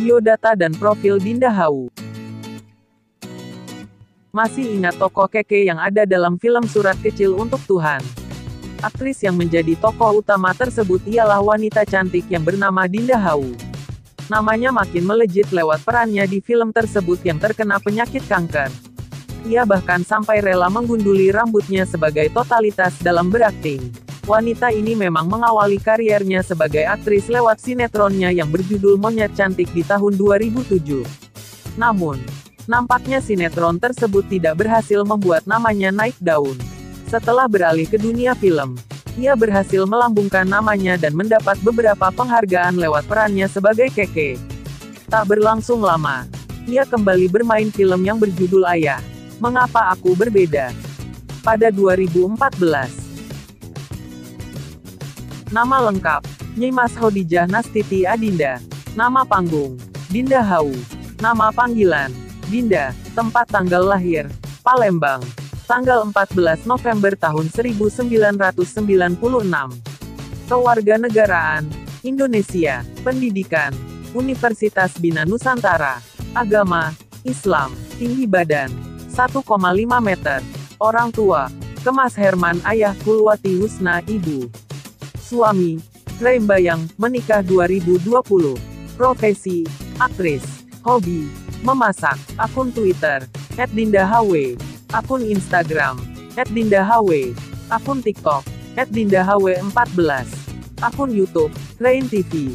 biodata dan profil Dinda Hau. Masih ingat tokoh keke yang ada dalam film Surat Kecil untuk Tuhan? Aktris yang menjadi tokoh utama tersebut ialah wanita cantik yang bernama Dinda Hau. Namanya makin melejit lewat perannya di film tersebut yang terkena penyakit kanker. Ia bahkan sampai rela menggunduli rambutnya sebagai totalitas dalam berakting. Wanita ini memang mengawali kariernya sebagai aktris lewat sinetronnya yang berjudul Monyet Cantik di tahun 2007. Namun, nampaknya sinetron tersebut tidak berhasil membuat namanya naik daun. Setelah beralih ke dunia film, ia berhasil melambungkan namanya dan mendapat beberapa penghargaan lewat perannya sebagai Keke. Tak berlangsung lama, ia kembali bermain film yang berjudul Ayah. Mengapa Aku Berbeda? Pada 2014. Nama lengkap, Nyimas Hodijah Nastiti Adinda. Nama panggung, Dinda Hau. Nama panggilan, Dinda. Tempat tanggal lahir, Palembang. Tanggal 14 November tahun 1996. Kewarganegaraan, Indonesia. Pendidikan, Universitas Bina Nusantara. Agama, Islam. Tinggi badan, 1,5 meter. Orang tua, Kemas Herman Ayah Kulwati Husna Ibu. Suami, Rembayang, menikah 2020. Profesi, aktris. Hobi, memasak. Akun Twitter, @dindaHW. Akun Instagram, @dindaHW. Akun TikTok, @dindaHW14. Akun YouTube, Rain TV.